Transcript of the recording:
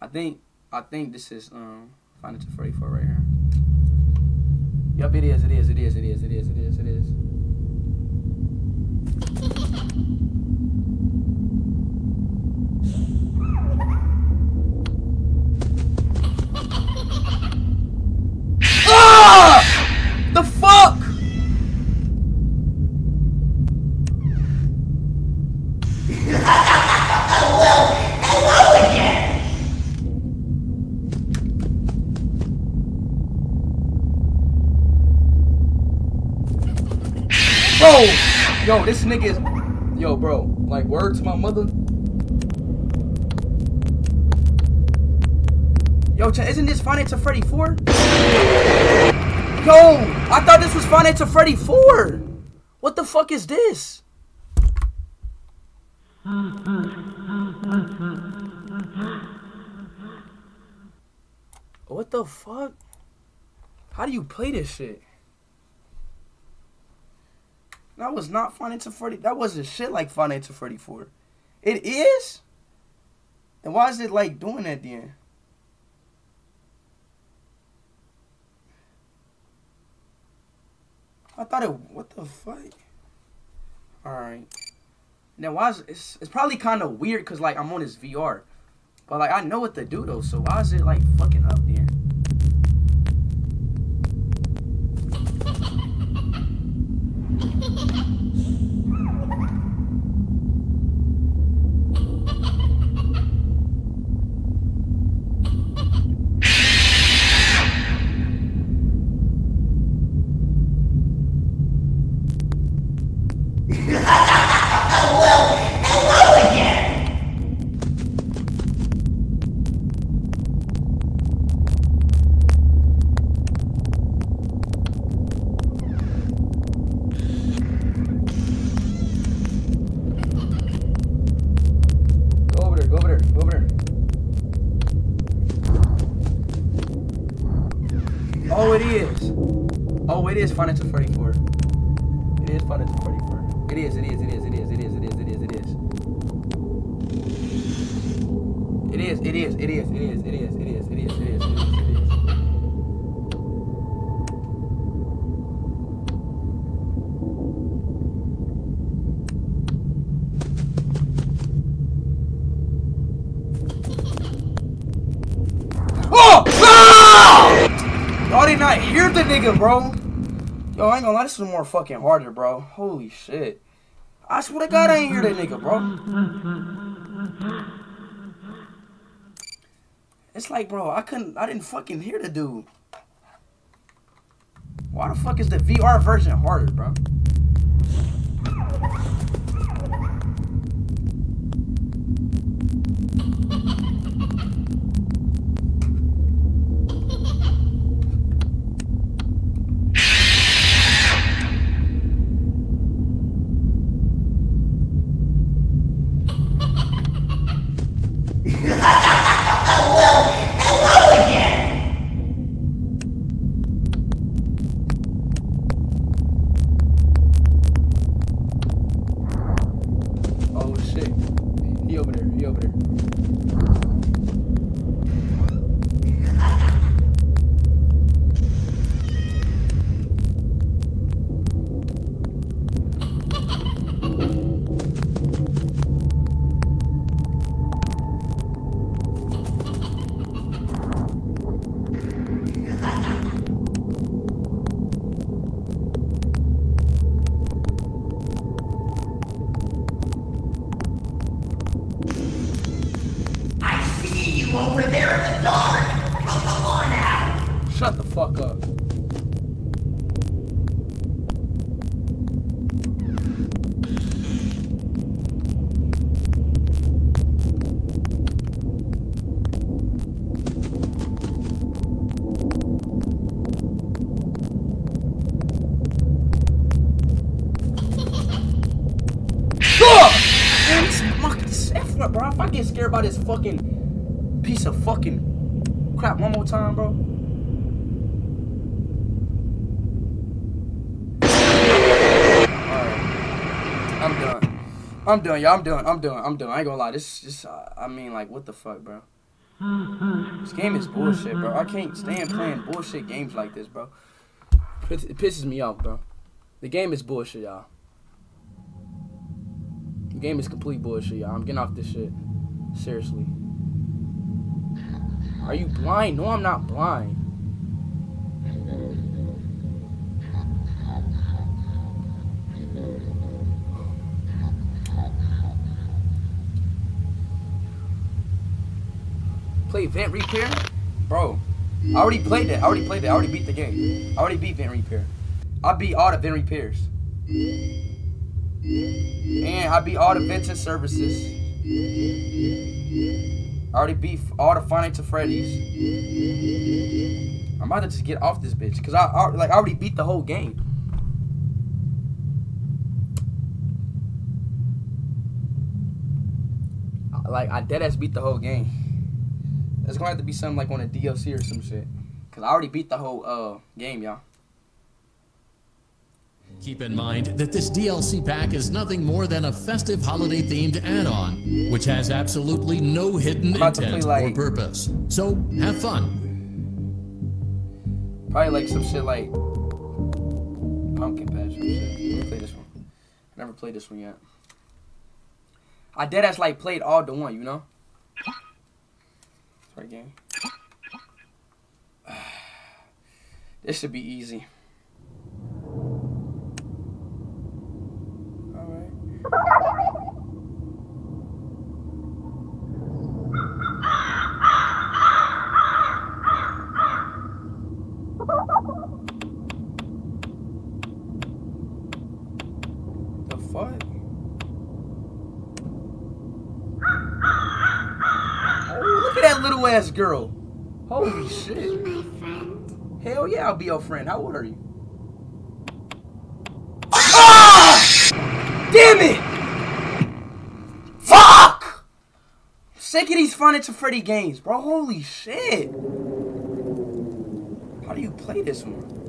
I think I think this is um Final 44 right here. Yep, it is. It is. It is. It is. It is. It is. It is. Bro, yo, this nigga is, yo, bro, like, word to my mother. Yo, isn't this Five Nights to Freddy 4? Yo, I thought this was Five Nights to Freddy 4. What the fuck is this? What the fuck? How do you play this shit? That was not Five Nights of Freddy. That wasn't shit like Five Nights of Freddy 4. It is? And why is it like doing that then? I thought it. What the fuck? Alright. Now, why is it's, it's probably kind of weird because, like, I'm on this VR. But, like, I know what to do, though. So, why is it, like, fucking up then? Go over there, go over there, go over there. Oh, it is. Oh, it is Final Fantasy 34. It is Final Fantasy 34. It is, it is, it is, it is, it is, it is, it is, it is. It is, it is, it is, it is, it is, it is, it is, it is, it is, it is. Oh! Ah! Y'all did not hear the nigga, bro. Yo, I ain't gonna lie, this is more fucking harder, bro. Holy shit. I swear to God, I ain't hear that nigga, bro. It's like, bro, I couldn't, I didn't fucking hear the dude. Why the fuck is the VR version harder, bro? He over there, he over there. Over there in the dark. Come on out. Shut the fuck up. Man, this fucking this F-word, bro. If I get scared by this fucking piece of fucking crap one more time, bro. I'm done. I'm done, y'all. I'm done. I'm done. I'm done. I ain't gonna lie. This, this, uh, I mean, like, what the fuck, bro? This game is bullshit, bro. I can't stand playing bullshit games like this, bro. It, it pisses me off, bro. The game is bullshit, y'all. The game is complete bullshit, y'all. I'm getting off this shit. Seriously. Are you blind? No, I'm not blind. Play Vent Repair? Bro, I already played that. I already played that. I already beat the game. I already beat Vent Repair. I beat all the Vent Repairs. And I beat all the Vents and Services. I already beat all the Nights at Freddy's. I'm about to just get off this bitch. Because I, I, like, I already beat the whole game. Like, I dead ass beat the whole game. It's gonna have to be something like on a DLC or some shit. Cause I already beat the whole uh game, y'all. Keep in mind that this DLC pack is nothing more than a festive holiday themed add on, which has absolutely no hidden intent play, or purpose. So have fun. Probably like some shit like Pumpkin Patch or shit. Play this one. I never played this one yet. I dead ass like played all the one, you know? Sorry, game. This should be easy. Alright. The fuck? Oh, look at that little ass Oh, girl. Holy shit. my friend. Hell yeah, I'll be your friend. How old are you? Damn it! Fuck! Sick of these Fun to Freddy games, bro. Holy shit. How do you play this one?